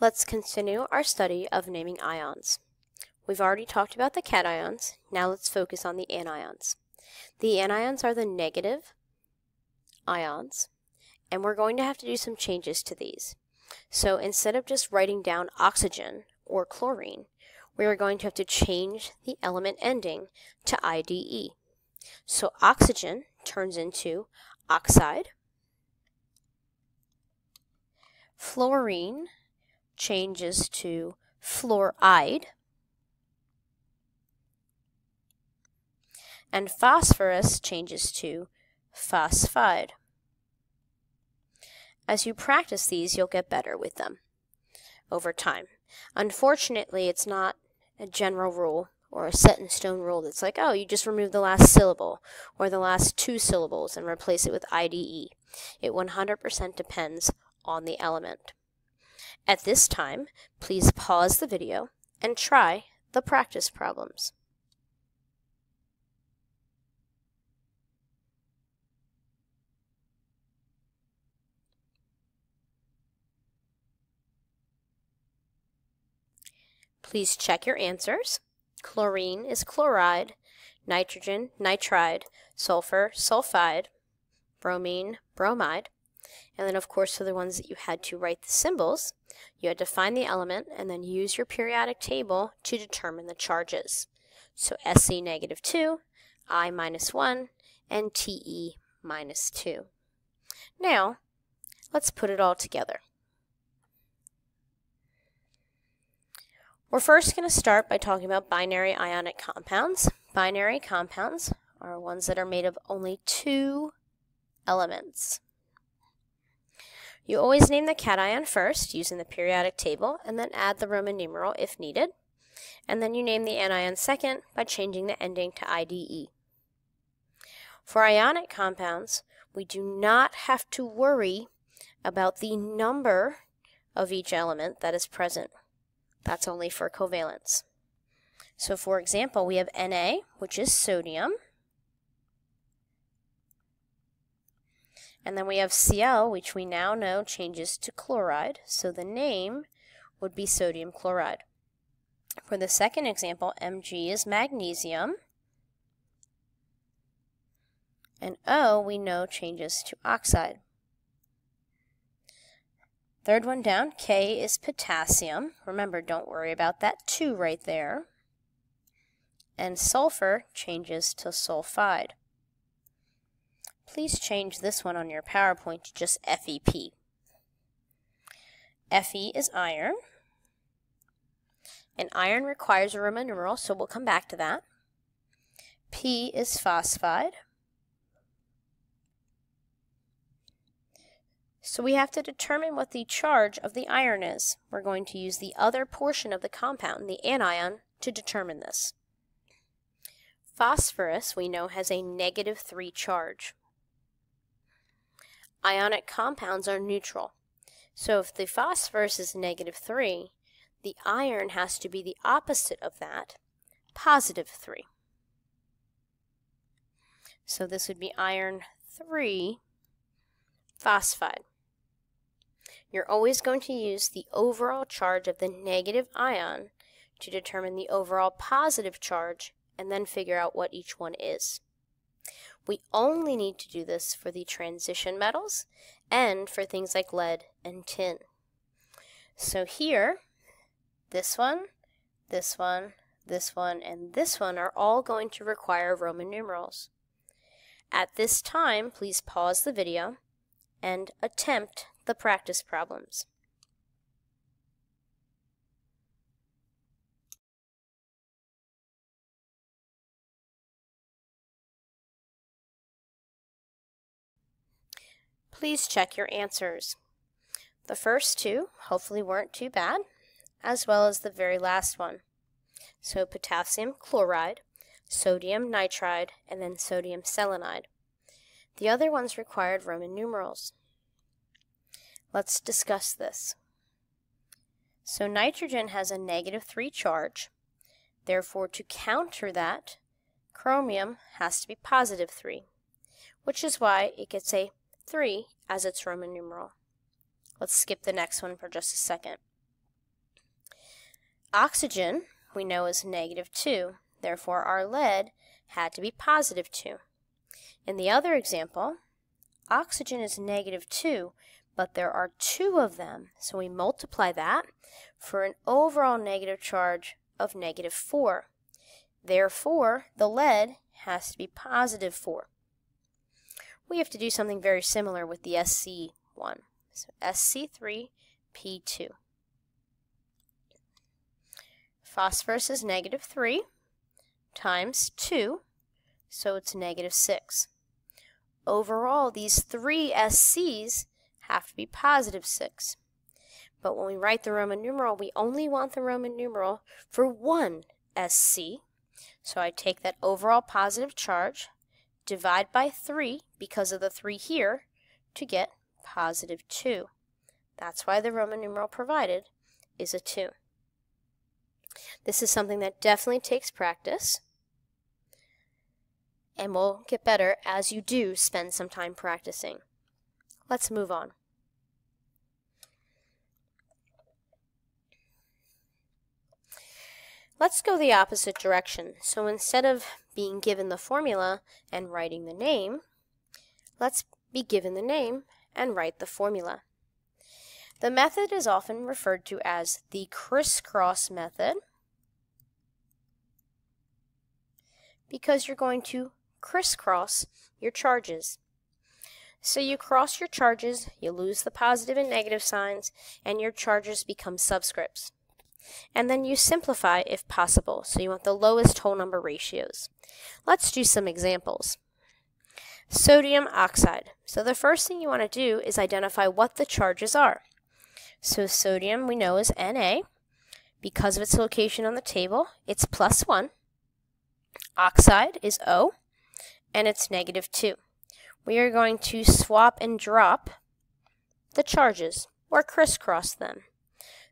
Let's continue our study of naming ions. We've already talked about the cations, now let's focus on the anions. The anions are the negative ions, and we're going to have to do some changes to these. So instead of just writing down oxygen or chlorine, we are going to have to change the element ending to IDE. So oxygen turns into oxide, fluorine changes to fluoride, and phosphorus changes to phosphide. As you practice these, you'll get better with them over time. Unfortunately, it's not a general rule or a set in stone rule that's like, oh, you just remove the last syllable or the last two syllables and replace it with IDE. It 100% depends on the element. At this time, please pause the video and try the practice problems. Please check your answers. Chlorine is chloride, nitrogen, nitride, sulfur, sulfide, bromine, bromide. And then, of course, for the ones that you had to write the symbols, you had to find the element and then use your periodic table to determine the charges. So SC negative 2, I minus 1, and Te minus 2. Now, let's put it all together. We're first going to start by talking about binary ionic compounds. Binary compounds are ones that are made of only two elements. You always name the cation first using the periodic table and then add the Roman numeral if needed. And then you name the anion second by changing the ending to IDE. For ionic compounds, we do not have to worry about the number of each element that is present. That's only for covalence. So for example, we have Na, which is sodium. And then we have Cl, which we now know changes to chloride. So the name would be sodium chloride. For the second example, Mg is magnesium. And O we know changes to oxide. Third one down, K is potassium. Remember, don't worry about that 2 right there. And sulfur changes to sulfide. Please change this one on your PowerPoint to just FEP. Fe is iron. And iron requires a Roman numeral, so we'll come back to that. P is phosphide. So we have to determine what the charge of the iron is. We're going to use the other portion of the compound, the anion, to determine this. Phosphorus, we know, has a negative 3 charge. Ionic compounds are neutral. So if the phosphorus is negative 3, the iron has to be the opposite of that, positive 3. So this would be iron 3 phosphide. You're always going to use the overall charge of the negative ion to determine the overall positive charge and then figure out what each one is. We only need to do this for the transition metals and for things like lead and tin. So here, this one, this one, this one, and this one are all going to require Roman numerals. At this time, please pause the video and attempt the practice problems. Please check your answers. The first two hopefully weren't too bad, as well as the very last one. So potassium chloride, sodium nitride, and then sodium selenide. The other ones required Roman numerals. Let's discuss this. So nitrogen has a negative 3 charge. Therefore, to counter that, chromium has to be positive 3, which is why it gets a 3 as its Roman numeral. Let's skip the next one for just a second. Oxygen, we know, is negative 2. Therefore, our lead had to be positive 2. In the other example, oxygen is negative 2, but there are two of them. So we multiply that for an overall negative charge of negative 4. Therefore, the lead has to be positive 4. We have to do something very similar with the SC one. So SC3P2. Phosphorus is negative 3 times 2, so it's negative 6. Overall, these three SCs have to be positive 6. But when we write the Roman numeral, we only want the Roman numeral for one SC. So I take that overall positive charge, divide by 3 because of the 3 here, to get positive 2. That's why the Roman numeral provided is a 2. This is something that definitely takes practice and will get better as you do spend some time practicing. Let's move on. Let's go the opposite direction. So instead of being given the formula and writing the name, let's be given the name and write the formula. The method is often referred to as the crisscross method because you're going to crisscross your charges. So you cross your charges, you lose the positive and negative signs, and your charges become subscripts. And then you simplify if possible, so you want the lowest whole number ratios. Let's do some examples. Sodium oxide. So the first thing you want to do is identify what the charges are. So sodium we know is Na. Because of its location on the table, it's plus 1. Oxide is O, and it's negative 2. We are going to swap and drop the charges, or crisscross them.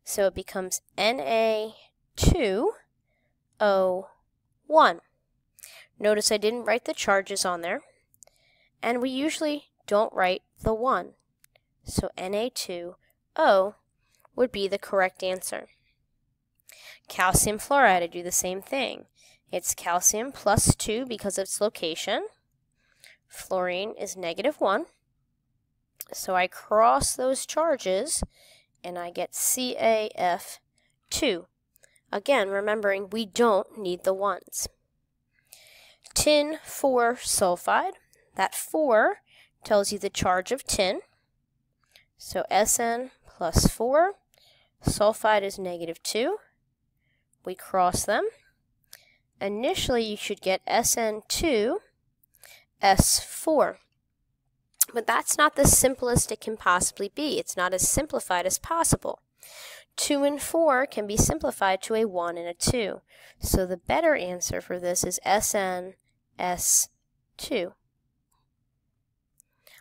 So it becomes Na2O1. Notice I didn't write the charges on there, and we usually don't write the 1. So Na2O would be the correct answer. Calcium fluoride, I do the same thing. It's calcium plus 2 because of its location. Fluorine is negative 1. So I cross those charges and I get CaF2. Again, remembering we don't need the 1s. Tin 4 sulfide. That 4 tells you the charge of tin. So Sn plus 4. Sulfide is negative 2. We cross them. Initially, you should get SN2, S4. But that's not the simplest it can possibly be. It's not as simplified as possible. 2 and 4 can be simplified to a 1 and a 2. So the better answer for this is SN, S2.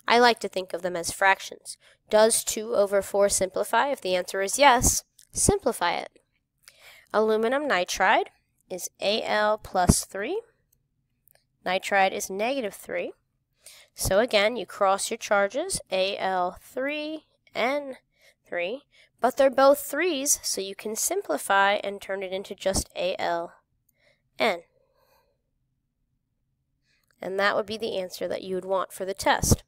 I like to think of them as fractions. Does 2 over 4 simplify? If the answer is yes, simplify it. Aluminum nitride is Al plus 3. Nitride is negative 3. So again, you cross your charges, AL3, N3, but they're both 3's, so you can simplify and turn it into just Aln. And that would be the answer that you would want for the test.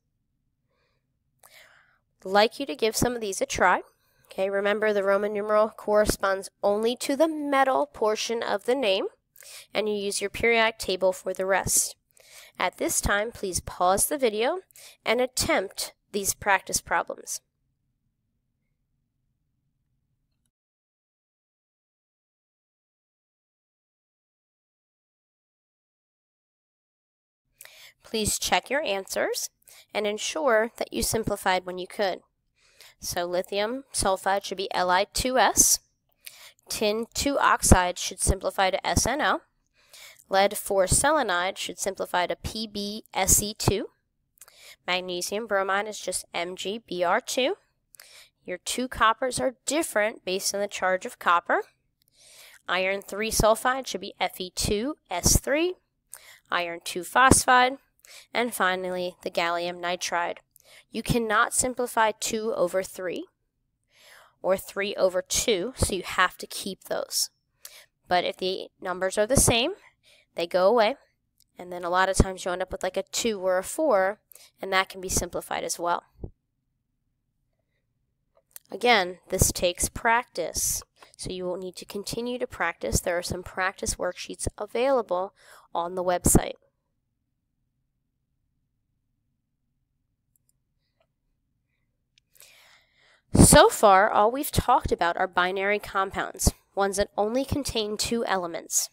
I'd like you to give some of these a try. Okay, remember the Roman numeral corresponds only to the metal portion of the name, and you use your periodic table for the rest. At this time, please pause the video and attempt these practice problems. Please check your answers and ensure that you simplified when you could. So lithium sulfide should be Li2S. Tin 2 oxide should simplify to SNO. Lead 4 selenide should simplify to PbSe2. Magnesium bromide is just MgBr2. Your two coppers are different based on the charge of copper. Iron 3 sulfide should be Fe2S3. Iron 2 phosphide. And finally, the gallium nitride you cannot simplify 2 over 3 or 3 over 2, so you have to keep those. But if the numbers are the same, they go away. And then a lot of times you end up with like a 2 or a 4, and that can be simplified as well. Again, this takes practice. So you will need to continue to practice. There are some practice worksheets available on the website. So far, all we've talked about are binary compounds, ones that only contain two elements.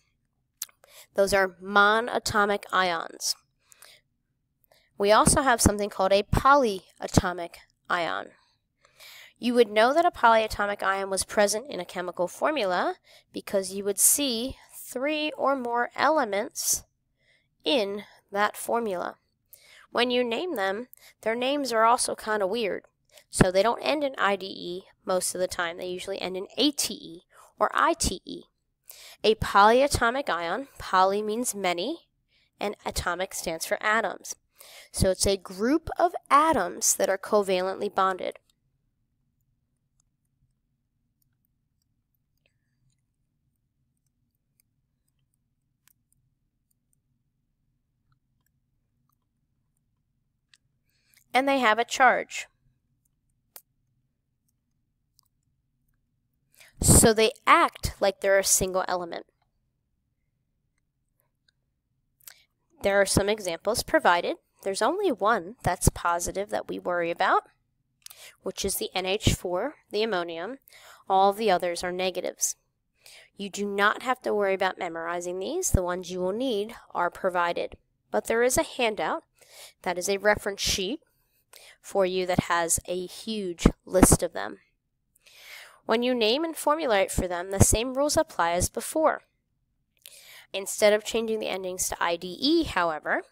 Those are monatomic ions. We also have something called a polyatomic ion. You would know that a polyatomic ion was present in a chemical formula because you would see three or more elements in that formula. When you name them, their names are also kind of weird. So they don't end in IDE most of the time. They usually end in ATE or ITE. A polyatomic ion, poly means many, and atomic stands for atoms. So it's a group of atoms that are covalently bonded. and they have a charge. So they act like they're a single element. There are some examples provided. There's only one that's positive that we worry about, which is the NH4, the ammonium. All the others are negatives. You do not have to worry about memorizing these. The ones you will need are provided. But there is a handout that is a reference sheet for you that has a huge list of them. When you name and formulate for them, the same rules apply as before. Instead of changing the endings to IDE, however,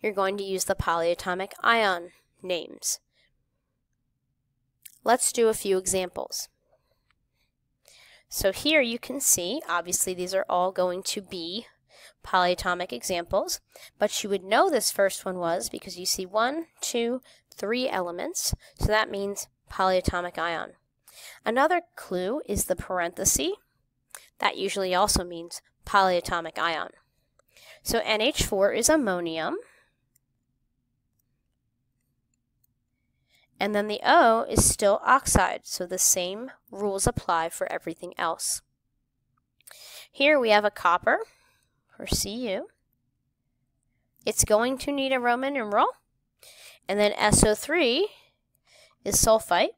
you're going to use the polyatomic ion names. Let's do a few examples. So here you can see, obviously these are all going to be polyatomic examples, but you would know this first one was because you see one, two, three elements, so that means polyatomic ion. Another clue is the parenthesis. That usually also means polyatomic ion. So NH4 is ammonium. And then the O is still oxide, so the same rules apply for everything else. Here we have a copper, or Cu. It's going to need a Roman numeral. And then SO3 is sulfite.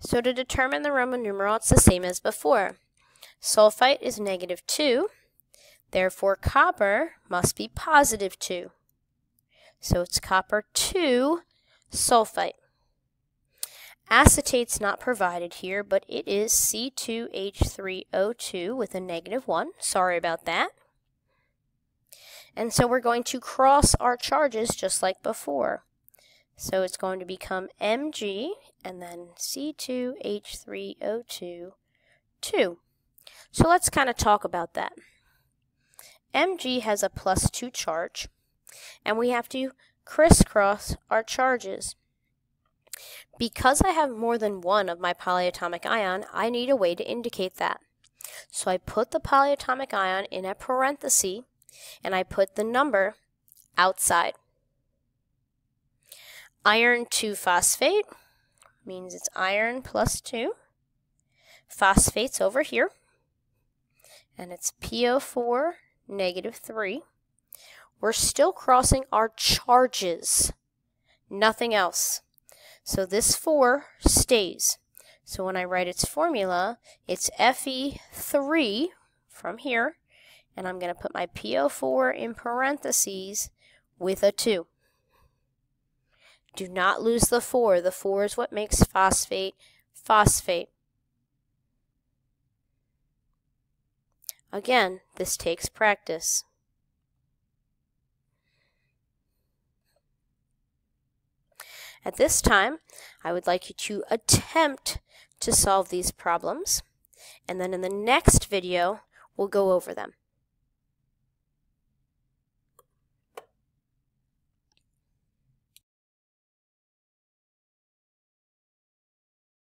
So to determine the Roman numeral, it's the same as before. Sulfite is negative 2, therefore copper must be positive 2. So it's copper 2 sulfite. Acetate's not provided here, but it is C2H3O2 with a negative 1. Sorry about that. And so we're going to cross our charges just like before. So it's going to become Mg and then C2H3O2 2. So let's kind of talk about that. Mg has a plus 2 charge, and we have to crisscross our charges. Because I have more than one of my polyatomic ion, I need a way to indicate that. So I put the polyatomic ion in a parenthesis, and I put the number outside. Iron 2 phosphate means it's iron plus 2. Phosphate's over here, and it's PO4 negative 3. We're still crossing our charges, nothing else. So this 4 stays. So when I write its formula, it's Fe3 from here, and I'm going to put my PO4 in parentheses with a 2. Do not lose the 4. The 4 is what makes phosphate phosphate. Again, this takes practice. At this time, I would like you to attempt to solve these problems, and then in the next video, we'll go over them.